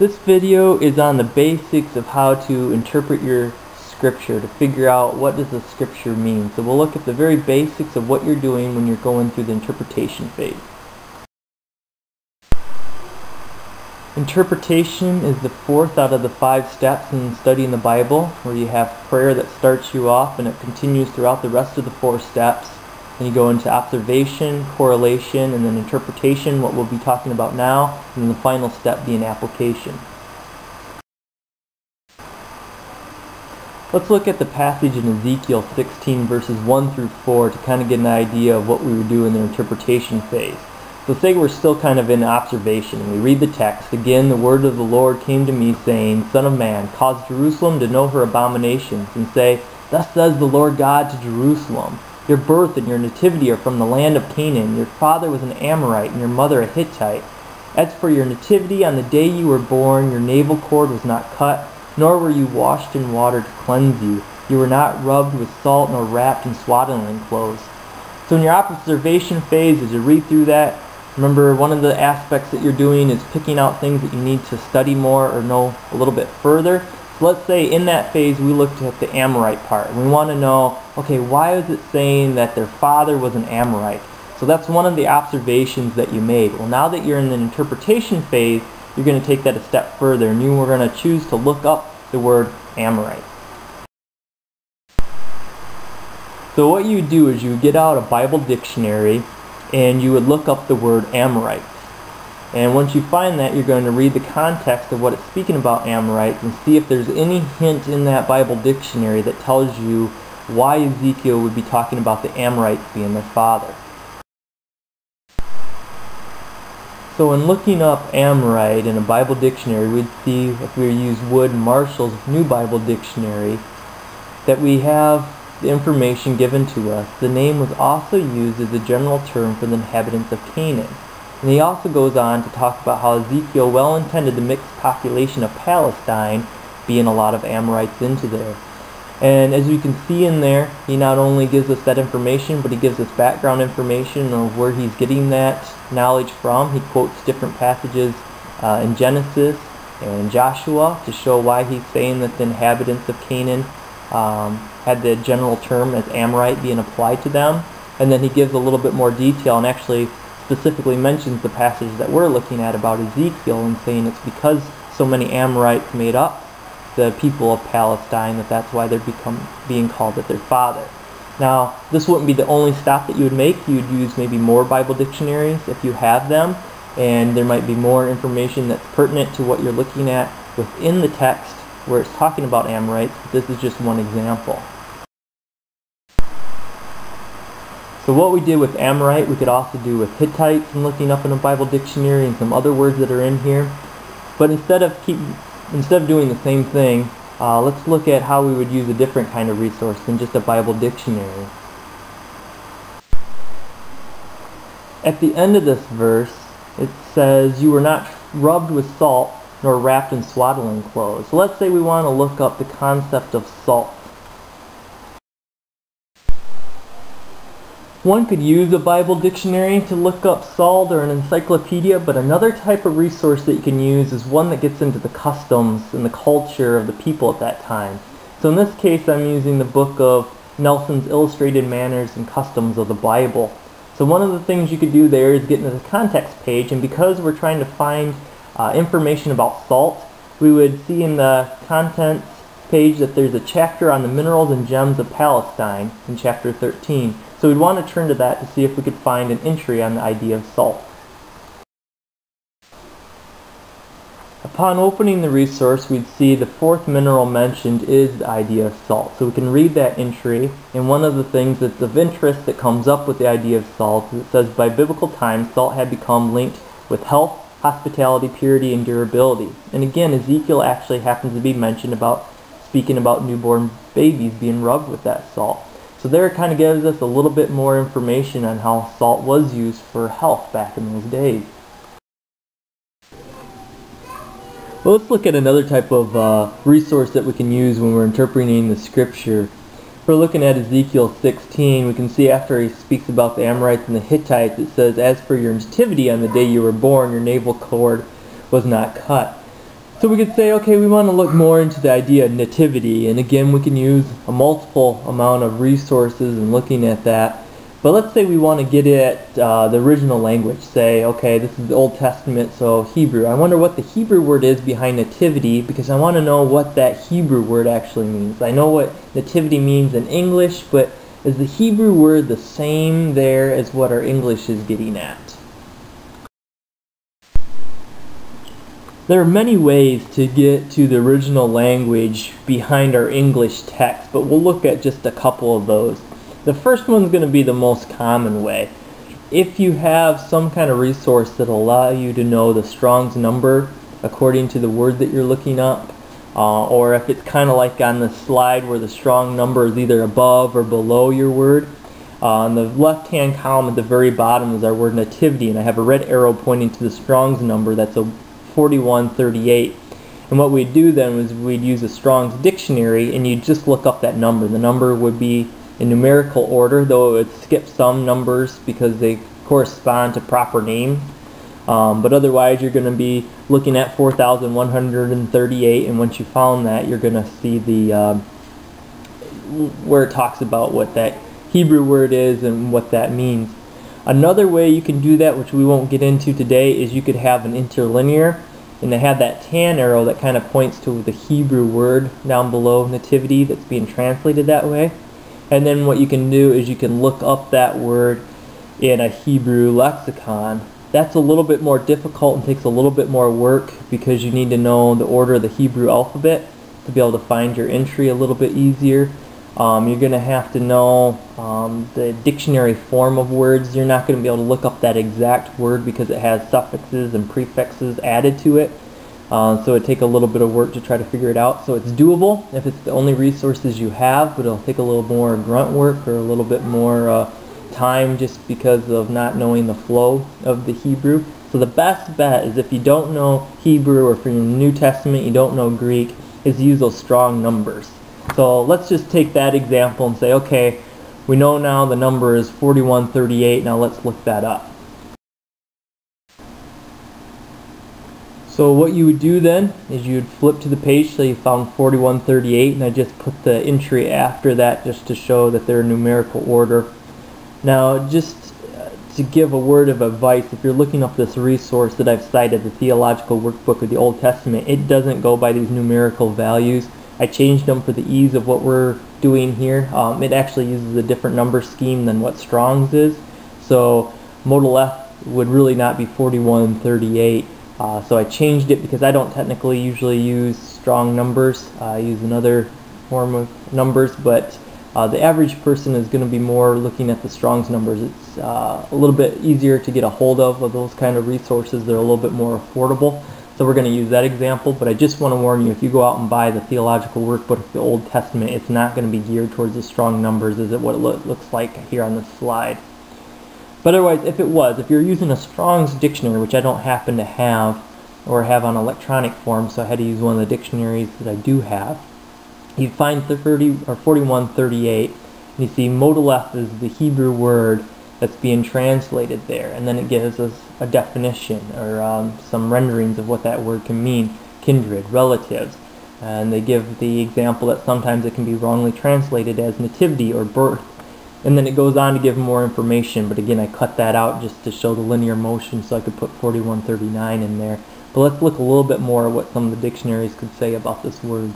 This video is on the basics of how to interpret your scripture, to figure out what does the scripture mean. So we'll look at the very basics of what you're doing when you're going through the interpretation phase. Interpretation is the fourth out of the five steps in studying the Bible, where you have prayer that starts you off and it continues throughout the rest of the four steps. Then you go into observation, correlation, and then interpretation, what we'll be talking about now, and then the final step being application. Let's look at the passage in Ezekiel 16 verses 1 through 4 to kind of get an idea of what we would do in the interpretation phase. So say we're still kind of in observation and we read the text. Again, the word of the Lord came to me saying, Son of man, cause Jerusalem to know her abominations and say, Thus says the Lord God to Jerusalem, your birth and your nativity are from the land of Canaan. Your father was an Amorite, and your mother a Hittite. As for your nativity, on the day you were born, your navel cord was not cut, nor were you washed in water to cleanse you. You were not rubbed with salt, nor wrapped in swaddling clothes. So in your observation phase, as you read through that, remember one of the aspects that you're doing is picking out things that you need to study more or know a little bit further So let's say in that phase we looked at the Amorite part. We want to know, okay, why is it saying that their father was an Amorite? So that's one of the observations that you made. Well, now that you're in the interpretation phase, you're going to take that a step further, and you are going to choose to look up the word Amorite. So what you do is you get out a Bible dictionary and you would look up the word Amorite. And once you find that, you're going to read the context of what it's speaking about Amorites and see if there's any hint in that Bible dictionary that tells you why Ezekiel would be talking about the Amorites being their father. So in looking up Amorite in a Bible dictionary, we'd see if we use Wood Marshall's New Bible Dictionary that we have the information given to us. The name was also used as a general term for the inhabitants of Canaan. And he also goes on to talk about how Ezekiel well intended the mixed population of Palestine, being a lot of Amorites into there. And as you can see in there, he not only gives us that information, but he gives us background information of where he's getting that knowledge from. He quotes different passages uh, in Genesis and Joshua to show why he's saying that the inhabitants of Canaan um, had the general term as Amorite being applied to them. And then he gives a little bit more detail and actually specifically mentions the passage that we're looking at about Ezekiel and saying it's because so many Amorites made up the people of Palestine that that's why they're become being called at their father. Now, this wouldn't be the only stop that you would make. You'd use maybe more Bible dictionaries if you have them, and there might be more information that's pertinent to what you're looking at within the text where it's talking about Amorites. This is just one example. So what we did with Amorite, we could also do with Hittites and looking up in a Bible dictionary and some other words that are in here. But instead of keep, instead of doing the same thing, uh, let's look at how we would use a different kind of resource than just a Bible dictionary. At the end of this verse, it says, You were not rubbed with salt, nor wrapped in swaddling clothes. So let's say we want to look up the concept of salt. One could use a Bible dictionary to look up salt or an encyclopedia, but another type of resource that you can use is one that gets into the customs and the culture of the people at that time. So in this case, I'm using the book of Nelson's Illustrated Manners and Customs of the Bible. So one of the things you could do there is get into the context page, and because we're trying to find uh, information about salt, we would see in the contents page that there's a chapter on the minerals and gems of Palestine in chapter 13. So we'd want to turn to that to see if we could find an entry on the idea of salt. Upon opening the resource, we'd see the fourth mineral mentioned is the idea of salt. So we can read that entry, and one of the things that's of interest that comes up with the idea of salt is it says, by biblical times, salt had become linked with health, hospitality, purity, and durability. And again, Ezekiel actually happens to be mentioned about speaking about newborn babies being rubbed with that salt. So there it kind of gives us a little bit more information on how salt was used for health back in those days. Well, let's look at another type of uh, resource that we can use when we're interpreting the scripture. If we're looking at Ezekiel 16, we can see after he speaks about the Amorites and the Hittites, it says, As for your nativity on the day you were born, your navel cord was not cut. So we could say, okay, we want to look more into the idea of nativity, and again, we can use a multiple amount of resources in looking at that. But let's say we want to get at uh, the original language. Say, okay, this is the Old Testament, so Hebrew. I wonder what the Hebrew word is behind nativity because I want to know what that Hebrew word actually means. I know what nativity means in English, but is the Hebrew word the same there as what our English is getting at? There are many ways to get to the original language behind our English text, but we'll look at just a couple of those. The first one's going to be the most common way. If you have some kind of resource that allow you to know the Strong's number according to the word that you're looking up, uh, or if it's kind of like on the slide where the strong number is either above or below your word, uh, on the left-hand column at the very bottom is our word nativity, and I have a red arrow pointing to the Strong's number. That's a 4138. And what we'd do then was we'd use a Strong's dictionary and you'd just look up that number. The number would be in numerical order, though it would skip some numbers because they correspond to proper names. Um, but otherwise, you're going to be looking at 4,138, and once you found that, you're going to see the uh, where it talks about what that Hebrew word is and what that means. Another way you can do that, which we won't get into today, is you could have an interlinear and they have that tan arrow that kind of points to the Hebrew word down below nativity that's being translated that way. And then what you can do is you can look up that word in a Hebrew lexicon. That's a little bit more difficult and takes a little bit more work because you need to know the order of the Hebrew alphabet to be able to find your entry a little bit easier. Um, you're going to have to know um, the dictionary form of words. You're not going to be able to look up that exact word because it has suffixes and prefixes added to it. Uh, so it take a little bit of work to try to figure it out. So it's doable if it's the only resources you have, but it'll take a little more grunt work or a little bit more uh, time just because of not knowing the flow of the Hebrew. So the best bet is if you don't know Hebrew or from the New Testament you don't know Greek, is use those strong numbers. So let's just take that example and say, okay, we know now the number is 4138. Now let's look that up. So what you would do then is you would flip to the page so you found 4138 and I just put the entry after that just to show that they're in numerical order. Now just uh, to give a word of advice, if you're looking up this resource that I've cited, the Theological Wordbook of the Old Testament, it doesn't go by these numerical values. I changed them for the ease of what we're doing here. Um, it actually uses a different number scheme than what Strong's is. So moledet would really not be 4138. Uh, so I changed it because I don't technically usually use strong numbers. I use another form of numbers, but uh, the average person is going to be more looking at the Strong's numbers. It's uh, a little bit easier to get a hold of with those kind of resources. They're a little bit more affordable. So we're going to use that example, but I just want to warn you, if you go out and buy the theological wordbook of the Old Testament, it's not going to be geared towards the strong numbers as it what it lo looks like here on this slide. But otherwise, if it was, if you're using a Strong's dictionary, which I don't happen to have, or have on electronic form, so I had to use one of the dictionaries that I do have, you'd find 30 or 4138, and you see moledet is the Hebrew word that's being translated there. And then it gives us a definition or um, some renderings of what that word can mean. Kindred, relatives. And they give the example that sometimes it can be wrongly translated as nativity or birth. And then it goes on to give more information, but again I cut that out just to show the linear motion so I could put 4139 in there. But let's look a little bit more at what some of the dictionaries could say about this word.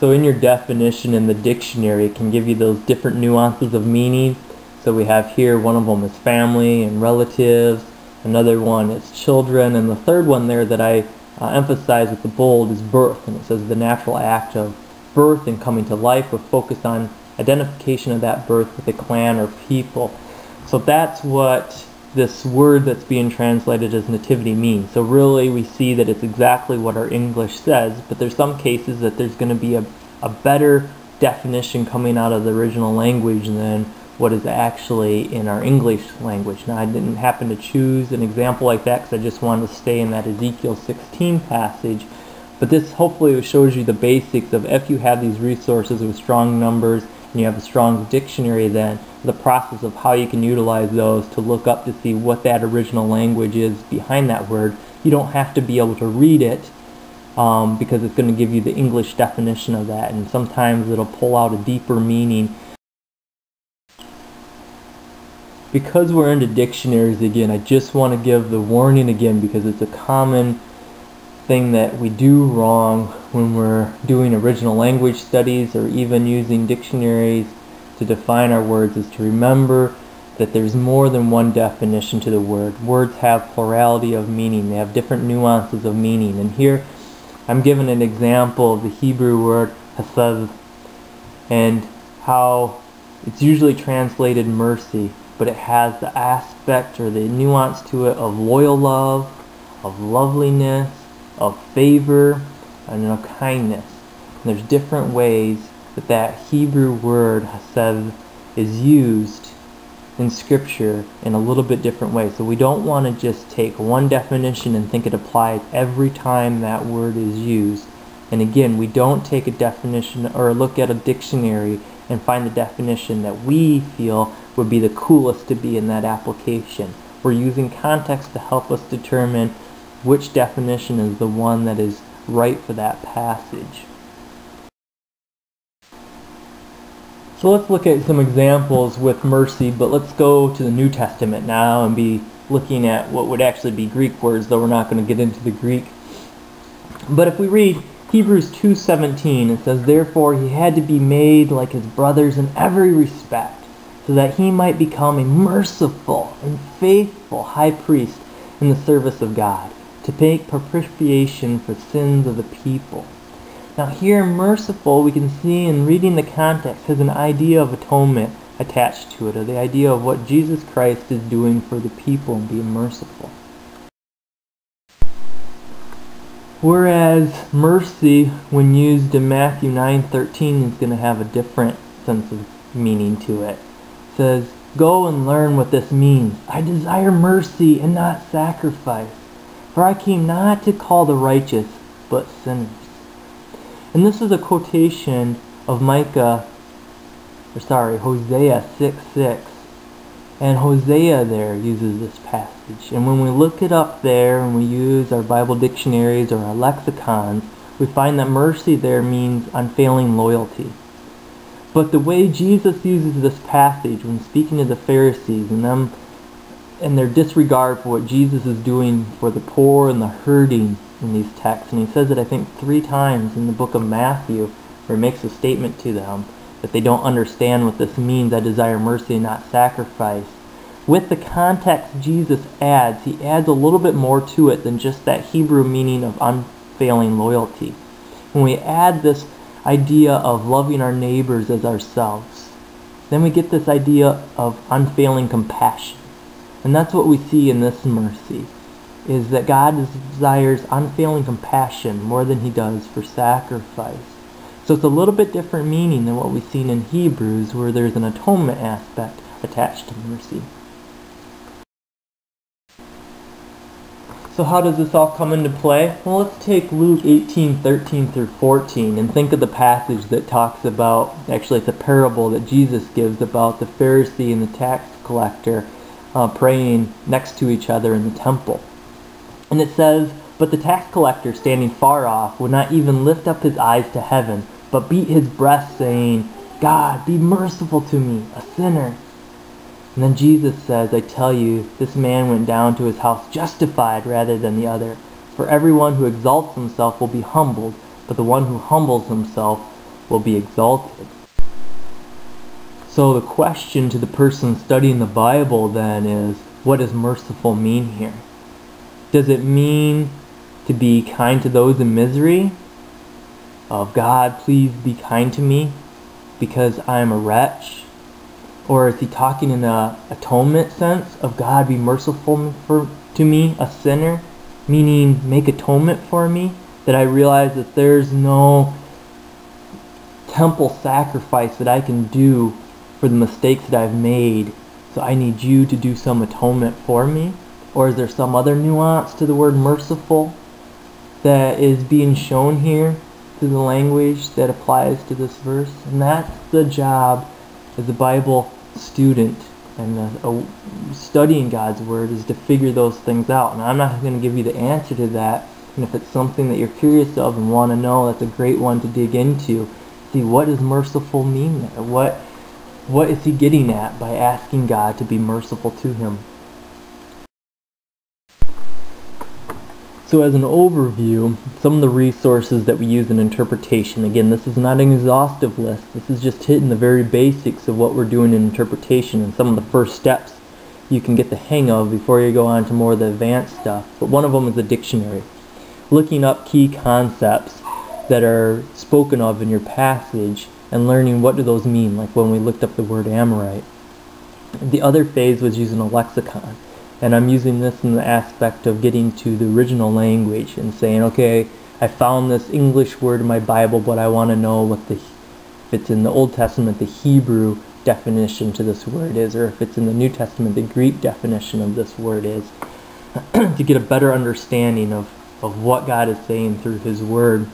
So in your definition in the dictionary, it can give you those different nuances of meaning. So we have here, one of them is family and relatives, another one is children, and the third one there that I uh, emphasize with the bold is birth, and it says the natural act of birth and coming to life with focus on identification of that birth with a clan or people. So that's what this word that's being translated as nativity means. So really we see that it's exactly what our English says, but there's some cases that there's going to be a, a better definition coming out of the original language than what is actually in our English language. Now I didn't happen to choose an example like that because I just wanted to stay in that Ezekiel 16 passage, but this hopefully shows you the basics of if you have these resources with strong numbers and you have a strong dictionary then, the process of how you can utilize those to look up to see what that original language is behind that word. You don't have to be able to read it um, because it's going to give you the English definition of that, and sometimes it'll pull out a deeper meaning. Because we're into dictionaries again, I just want to give the warning again because it's a common thing that we do wrong when we're doing original language studies or even using dictionaries to define our words is to remember that there's more than one definition to the word. Words have plurality of meaning. They have different nuances of meaning. And here I'm given an example of the Hebrew word hesed and how it's usually translated mercy, but it has the aspect or the nuance to it of loyal love, of loveliness, of favor and of kindness. And there's different ways that that Hebrew word hesed is used in Scripture in a little bit different way. So we don't want to just take one definition and think it applies every time that word is used. And again, we don't take a definition or look at a dictionary and find the definition that we feel would be the coolest to be in that application. We're using context to help us determine which definition is the one that is right for that passage. So let's look at some examples with mercy, but let's go to the New Testament now and be looking at what would actually be Greek words, though we're not going to get into the Greek. But if we read Hebrews 2:17, it says, "Therefore he had to be made like his brothers in every respect, so that he might become a merciful and faithful high priest in the service of God." To make propitiation for sins of the people. Now here, merciful, we can see in reading the context, has an idea of atonement attached to it, or the idea of what Jesus Christ is doing for the people and being merciful. Whereas mercy, when used in Matthew 9:13, is going to have a different sense of meaning to it. It says, "Go and learn what this means. I desire mercy and not sacrifice." For I came not to call the righteous, but sinners. And this is a quotation of Micah, or sorry, Hosea 6 6. And Hosea there uses this passage. And when we look it up there and we use our Bible dictionaries or our lexicons, we find that mercy there means unfailing loyalty. But the way Jesus uses this passage when speaking to the Pharisees and them and their disregard for what Jesus is doing for the poor and the hurting in these texts. And he says it, I think, three times in the book of Matthew, where he makes a statement to them that they don't understand what this means. I desire mercy and not sacrifice. With the context Jesus adds, he adds a little bit more to it than just that Hebrew meaning of unfailing loyalty. When we add this idea of loving our neighbors as ourselves, then we get this idea of unfailing compassion. And that's what we see in this mercy, is that God desires unfailing compassion more than he does for sacrifice. So it's a little bit different meaning than what we've seen in Hebrews, where there's an atonement aspect attached to mercy. So how does this all come into play? Well, let's take Luke 18, 13 through 14 and think of the passage that talks about, actually it's a parable that Jesus gives about the Pharisee and the tax collector uh, praying next to each other in the temple. And it says, But the tax collector, standing far off, would not even lift up his eyes to heaven, but beat his breast, saying, God, be merciful to me, a sinner. And then Jesus says, I tell you, this man went down to his house justified rather than the other. For everyone who exalts himself will be humbled, but the one who humbles himself will be exalted. So the question to the person studying the Bible then is, what does merciful mean here? Does it mean to be kind to those in misery? Of God, please be kind to me because I am a wretch? Or is he talking in a atonement sense of God be merciful for, to me, a sinner? Meaning make atonement for me? That I realize that there's no temple sacrifice that I can do for the mistakes that I've made, so I need you to do some atonement for me? Or is there some other nuance to the word merciful that is being shown here through the language that applies to this verse. And that's the job as a Bible student and a uh, studying God's Word is to figure those things out. And I'm not going to give you the answer to that. And if it's something that you're curious of and want to know, that's a great one to dig into. See, what does merciful mean there? What, what is he getting at by asking God to be merciful to him? So as an overview, some of the resources that we use in interpretation, again, this is not an exhaustive list. This is just hitting the very basics of what we're doing in interpretation and some of the first steps you can get the hang of before you go on to more of the advanced stuff. But one of them is a dictionary. Looking up key concepts that are spoken of in your passage and learning what do those mean, like when we looked up the word Amorite. The other phase was using a lexicon and I'm using this in the aspect of getting to the original language and saying, okay, I found this English word in my Bible, but I want to know what the, if it's in the Old Testament, the Hebrew definition to this word is, or if it's in the New Testament, the Greek definition of this word is, to get a better understanding of, of what God is saying through His Word.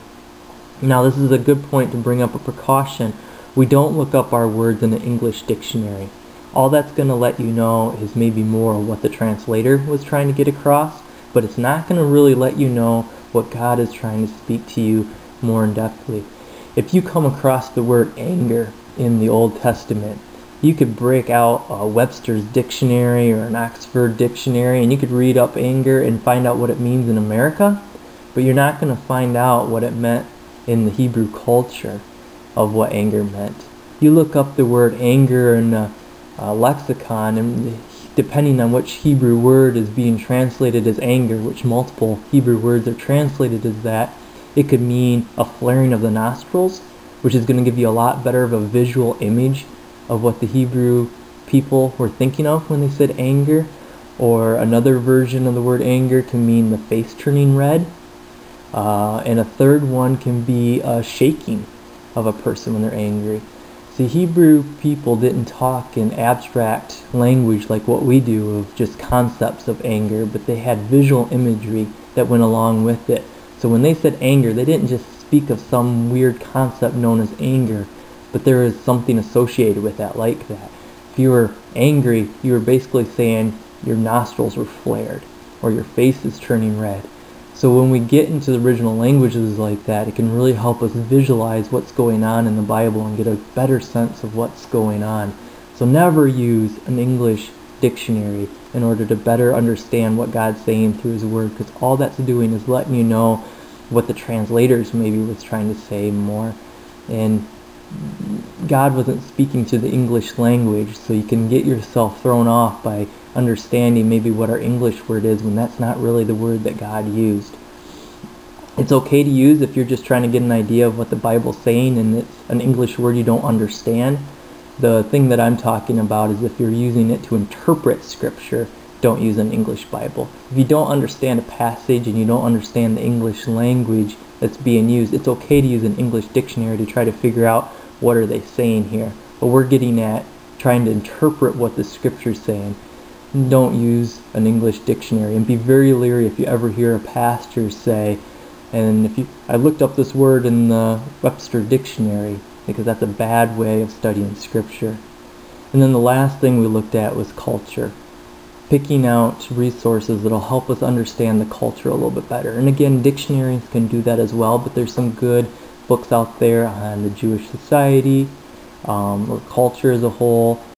Now, this is a good point to bring up a precaution. We don't look up our words in the English dictionary all that's going to let you know is maybe more of what the translator was trying to get across, but it's not going to really let you know what God is trying to speak to you more in depthly. If you come across the word anger in the Old Testament, you could break out a Webster's dictionary or an Oxford dictionary and you could read up anger and find out what it means in America, but you're not going to find out what it meant in the Hebrew culture of what anger meant. You look up the word anger in a, uh, lexicon, and depending on which Hebrew word is being translated as anger, which multiple Hebrew words are translated as that, it could mean a flaring of the nostrils, which is going to give you a lot better of a visual image of what the Hebrew people were thinking of when they said anger. Or another version of the word anger can mean the face turning red. Uh, and a third one can be a shaking of a person when they're angry. The Hebrew people didn't talk in abstract language like what we do of just concepts of anger, but they had visual imagery that went along with it. So when they said anger, they didn't just speak of some weird concept known as anger, but there is something associated with that like that. If you were angry, you were basically saying your nostrils were flared or your face is turning red. So when we get into the original languages like that, it can really help us visualize what's going on in the Bible and get a better sense of what's going on. So never use an English dictionary in order to better understand what God's saying through his word because all that's doing is letting you know what the translators maybe was trying to say more. And God wasn't speaking to the English language, so you can get yourself thrown off by understanding maybe what our English word is when that's not really the word that God used. It's okay to use if you're just trying to get an idea of what the Bible's saying and it's an English word you don't understand. The thing that I'm talking about is if you're using it to interpret Scripture, don't use an English Bible. If you don't understand a passage and you don't understand the English language that's being used, it's okay to use an English dictionary to try to figure out what are they saying here. But we're getting at trying to interpret what the Scripture's saying don't use an English dictionary and be very leery if you ever hear a pastor say, and if you, I looked up this word in the Webster dictionary because that's a bad way of studying scripture. And then the last thing we looked at was culture. Picking out resources that'll help us understand the culture a little bit better. And again, dictionaries can do that as well, but there's some good books out there on the Jewish society um, or culture as a whole